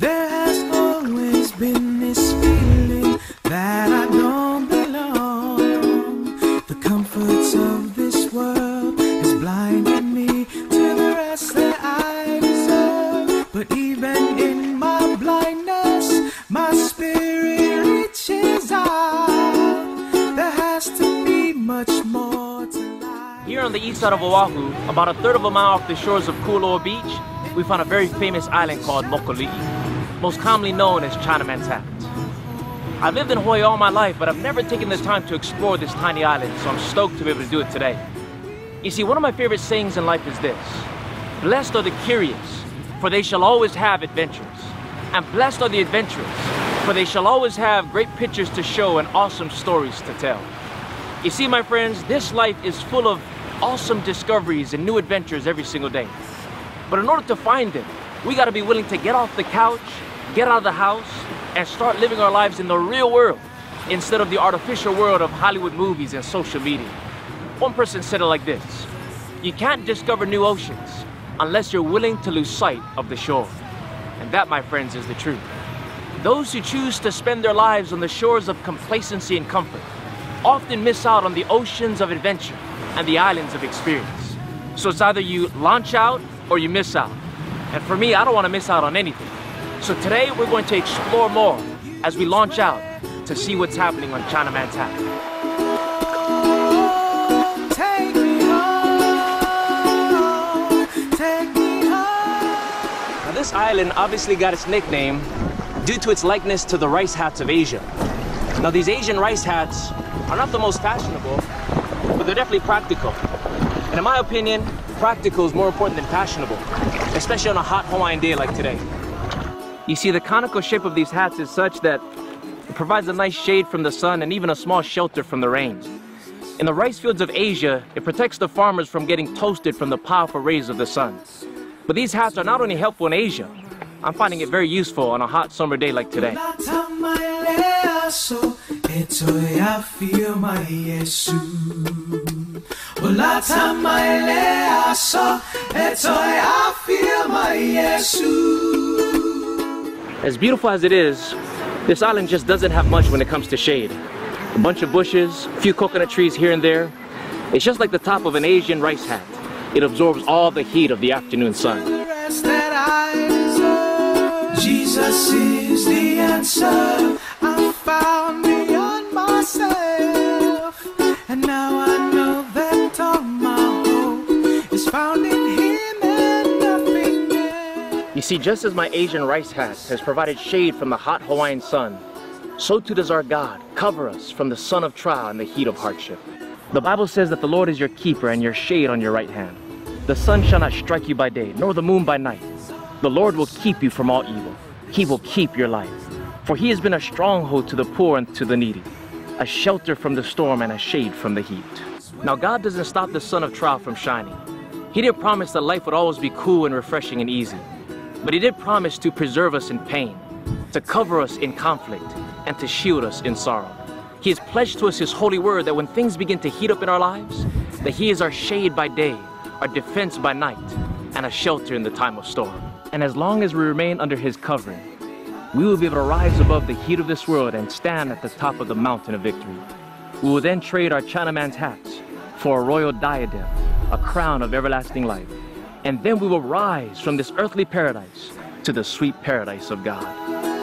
There has always been this feeling that I don't belong. The comforts of this world is blinding me to the rest that I deserve. But even in my blindness, my spirit reaches out. There has to be much more to life. Here on the east side of Oahu, about a third of a mile off the shores of Kualoa Beach, we found a very famous island called Mokolii most commonly known as Chinaman's Hat. I've lived in Hawaii all my life, but I've never taken the time to explore this tiny island, so I'm stoked to be able to do it today. You see, one of my favorite sayings in life is this Blessed are the curious, for they shall always have adventures. And blessed are the adventurous, for they shall always have great pictures to show and awesome stories to tell. You see, my friends, this life is full of awesome discoveries and new adventures every single day. But in order to find them, we gotta be willing to get off the couch, get out of the house, and start living our lives in the real world instead of the artificial world of Hollywood movies and social media. One person said it like this You can't discover new oceans unless you're willing to lose sight of the shore. And that, my friends, is the truth. Those who choose to spend their lives on the shores of complacency and comfort often miss out on the oceans of adventure and the islands of experience. So it's either you launch out or you miss out. And for me, I don't want to miss out on anything. So today we're going to explore more as we launch out to see what's happening on Chinaman's Hat. Take me home, take me home. Now this island obviously got its nickname due to its likeness to the rice hats of Asia. Now these Asian rice hats are not the most fashionable, but they're definitely practical. And in my opinion, practical is more important than fashionable, especially on a hot Hawaiian day like today. You see, the conical shape of these hats is such that it provides a nice shade from the sun and even a small shelter from the rain. In the rice fields of Asia, it protects the farmers from getting toasted from the powerful rays of the sun. But these hats are not only helpful in Asia, I'm finding it very useful on a hot summer day like today. As beautiful as it is, this island just doesn't have much when it comes to shade. A bunch of bushes, a few coconut trees here and there. It's just like the top of an Asian rice hat. It absorbs all the heat of the afternoon sun. Jesus is the answer. I found beyond myself. And now I know that all my hope is found in Him. You see, just as my Asian rice hat has provided shade from the hot Hawaiian sun, so too does our God cover us from the sun of trial and the heat of hardship. The Bible says that the Lord is your keeper and your shade on your right hand. The sun shall not strike you by day, nor the moon by night. The Lord will keep you from all evil. He will keep your life. For he has been a stronghold to the poor and to the needy, a shelter from the storm and a shade from the heat. Now, God doesn't stop the sun of trial from shining. He didn't promise that life would always be cool and refreshing and easy. But He did promise to preserve us in pain, to cover us in conflict, and to shield us in sorrow. He has pledged to us His holy word that when things begin to heat up in our lives, that He is our shade by day, our defense by night, and a shelter in the time of storm. And as long as we remain under His covering, we will be able to rise above the heat of this world and stand at the top of the mountain of victory. We will then trade our Chinaman's hats for a royal diadem, a crown of everlasting life. And then we will rise from this earthly paradise to the sweet paradise of God.